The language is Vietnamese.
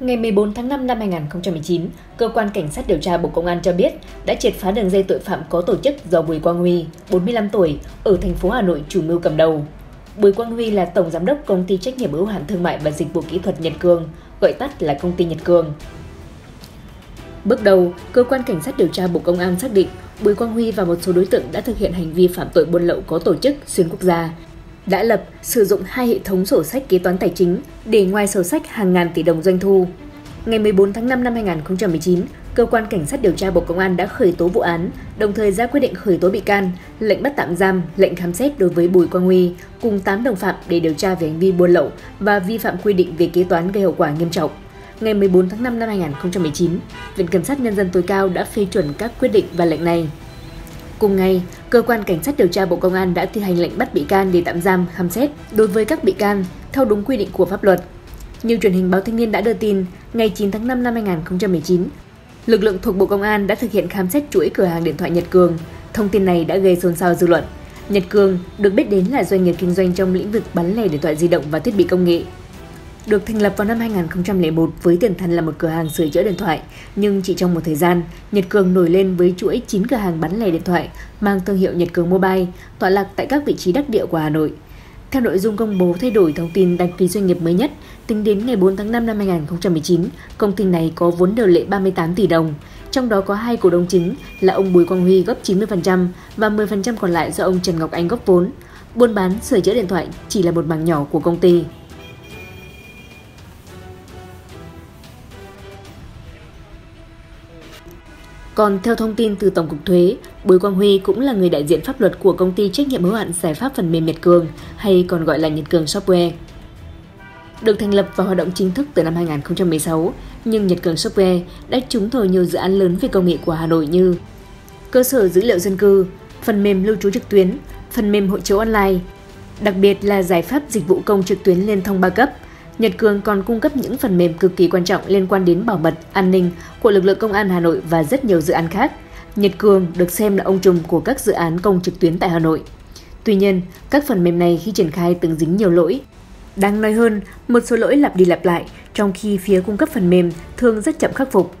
Ngày 14 tháng 5 năm 2019, Cơ quan Cảnh sát điều tra Bộ Công an cho biết đã triệt phá đường dây tội phạm có tổ chức do Bùi Quang Huy, 45 tuổi, ở thành phố Hà Nội chủ mưu cầm đầu. Bùi Quang Huy là tổng giám đốc công ty trách nhiệm hữu hạn thương mại và dịch vụ kỹ thuật Nhật Cường, gọi tắt là công ty Nhật Cường. Bước đầu, cơ quan cảnh sát điều tra Bộ Công an xác định Bùi Quang Huy và một số đối tượng đã thực hiện hành vi phạm tội buôn lậu có tổ chức xuyên quốc gia, đã lập, sử dụng hai hệ thống sổ sách kế toán tài chính để ngoài sổ sách hàng ngàn tỷ đồng doanh thu. Ngày 14 tháng 5 năm 2019, Cơ quan Cảnh sát điều tra Bộ Công an đã khởi tố vụ án, đồng thời ra quyết định khởi tố bị can, lệnh bắt tạm giam, lệnh khám xét đối với Bùi Quang Huy cùng 8 đồng phạm để điều tra về hành vi buôn lậu và vi phạm quy định về kế toán gây hậu quả nghiêm trọng. Ngày 14 tháng 5 năm 2019, Viện Kiểm sát Nhân dân tối cao đã phê chuẩn các quyết định và lệnh này. Cùng ngày, cơ quan cảnh sát điều tra Bộ Công an đã thi hành lệnh bắt bị can để tạm giam, khám xét đối với các bị can theo đúng quy định của pháp luật. Như truyền hình báo Thanh niên đã đưa tin, ngày 9 tháng 5 năm 2019, lực lượng thuộc Bộ Công an đã thực hiện khám xét chuỗi cửa hàng điện thoại Nhật Cường. Thông tin này đã gây xôn xao dư luận. Nhật Cường được biết đến là doanh nghiệp kinh doanh trong lĩnh vực bán lẻ điện thoại di động và thiết bị công nghệ. Được thành lập vào năm 2001 với tiền thân là một cửa hàng sửa chữa điện thoại, nhưng chỉ trong một thời gian, Nhật Cường nổi lên với chuỗi 9 cửa hàng bán lẻ điện thoại mang thương hiệu Nhật Cường Mobile, tọa lạc tại các vị trí đắc địa của Hà Nội. Theo nội dung công bố thay đổi thông tin đăng ký doanh nghiệp mới nhất, tính đến ngày 4 tháng 5 năm 2019, công ty này có vốn điều lệ 38 tỷ đồng, trong đó có hai cổ đông chính là ông Bùi Quang Huy góp 90% và 10% còn lại do ông Trần Ngọc Anh góp vốn. Buôn bán sửa chữa điện thoại chỉ là một mảng nhỏ của công ty. Còn theo thông tin từ Tổng cục Thuế, Bùi Quang Huy cũng là người đại diện pháp luật của công ty trách nhiệm hữu hạn giải pháp phần mềm Nhật Cường hay còn gọi là Nhật Cường Software. Được thành lập và hoạt động chính thức từ năm 2016, nhưng Nhật Cường Software đã trúng thầu nhiều dự án lớn về công nghệ của Hà Nội như cơ sở dữ liệu dân cư, phần mềm lưu trú trực tuyến, phần mềm hộ chiếu online, đặc biệt là giải pháp dịch vụ công trực tuyến liên thông ba cấp – Nhật Cường còn cung cấp những phần mềm cực kỳ quan trọng liên quan đến bảo mật, an ninh của lực lượng công an Hà Nội và rất nhiều dự án khác. Nhật Cường được xem là ông trùm của các dự án công trực tuyến tại Hà Nội. Tuy nhiên, các phần mềm này khi triển khai từng dính nhiều lỗi. Đáng nói hơn, một số lỗi lặp đi lặp lại, trong khi phía cung cấp phần mềm thường rất chậm khắc phục.